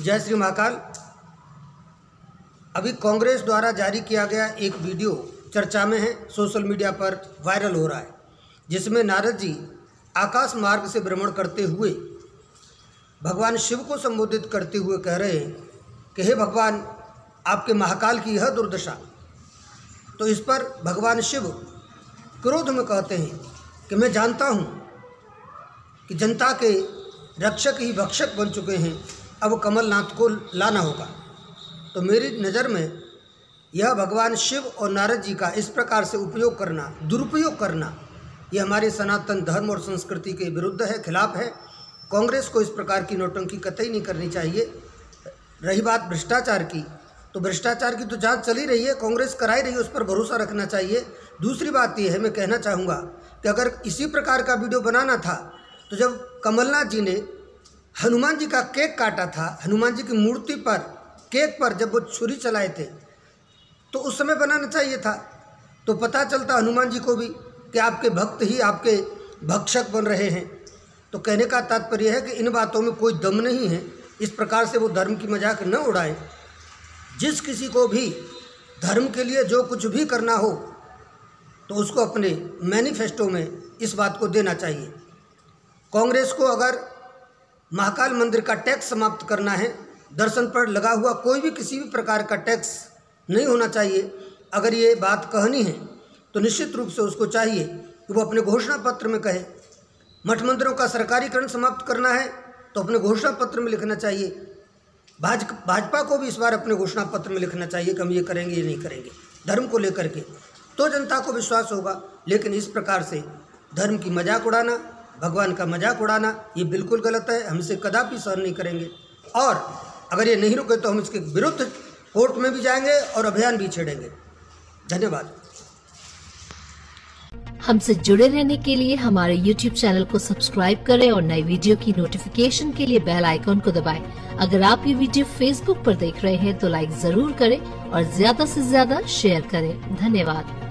जय श्री महाकाल। अभी कांग्रेस द्वारा जारी किया गया एक वीडियो चर्चा में है, सोशल मीडिया पर वायरल हो रहा है, जिसमें नारद जी आकाश मार्ग से भ्रमण करते हुए भगवान शिव को संबोधित करते हुए कह रहे हैं कि, हे भगवान, आपके महाकाल की यह दुर्दशा। तो इस पर भगवान शिव क्रोध में कहते हैं कि, मैं जानता हूँ कि जनता के रक्षक ही भक्षक बन चुके हैं अब कमलनाथ को लाना होगा। तो मेरी नज़र में यह भगवान शिव और नारद जी का इस प्रकार से उपयोग करना, दुरुपयोग करना, यह हमारे सनातन धर्म और संस्कृति के विरुद्ध है, खिलाफ है। कांग्रेस को इस प्रकार की नोटंकी कतई नहीं करनी चाहिए। रही बात भ्रष्टाचार की तो भ्रष्टाचार की तो जाँच चली रही है, कांग्रेस कराई रही है, उस पर भरोसा रखना चाहिए। दूसरी बात यह है, मैं कहना चाहूँगा कि अगर इसी प्रकार का वीडियो बनाना था तो जब कमलनाथ जी ने हनुमान जी का केक काटा था। हनुमान जी की मूर्ति पर, केक पर जब वो छुरी चलाए थे तो उस समय बनाना चाहिए था। तो पता चलता हनुमान जी को भी कि आपके भक्त ही आपके भक्षक बन रहे हैं। तो कहने का तात्पर्य है कि इन बातों में कोई दम नहीं है। इस प्रकार से वो धर्म की मज़ाक न उड़ाएँ। जिस किसी को भी धर्म के लिए जो कुछ भी करना हो तो उसको अपने मैनिफेस्टो में इस बात को देना चाहिए। कांग्रेस को अगर महाकाल मंदिर का टैक्स समाप्त करना है। दर्शन पर लगा हुआ कोई भी किसी भी प्रकार का टैक्स नहीं होना चाहिए। अगर ये बात कहनी है तो निश्चित रूप से उसको चाहिए कि वो अपने घोषणा पत्र में कहे। मठ मंदिरों का सरकारीकरण समाप्त करना है तो अपने घोषणा पत्र में लिखना चाहिए। भाज भाजपा को भी इस बार अपने घोषणा पत्र में लिखना चाहिए कि हम ये करेंगे, ये नहीं करेंगे। धर्म को लेकर के तो जनता को विश्वास होगा, लेकिन इस प्रकार से धर्म की मज़ाक उड़ाना भगवान का मज़ाक उड़ाना, ये बिल्कुल गलत है, हम इसे कदापि सहन नहीं करेंगे। और अगर ये नहीं रुके तो हम इसके विरुद्ध कोर्ट में भी जाएँगे और अभियान भी छेड़ेंगे। धन्यवाद। हमसे जुड़े रहने के लिए हमारे YouTube चैनल को सब्सक्राइब करें और नई वीडियो की नोटिफिकेशन के लिए बेल आइकॉन को दबाएँ। अगर आप ये वीडियो Facebook पर देख रहे हैं तो लाइक ज़रूर करें और ज़्यादा से ज़्यादा शेयर करें। धन्यवाद।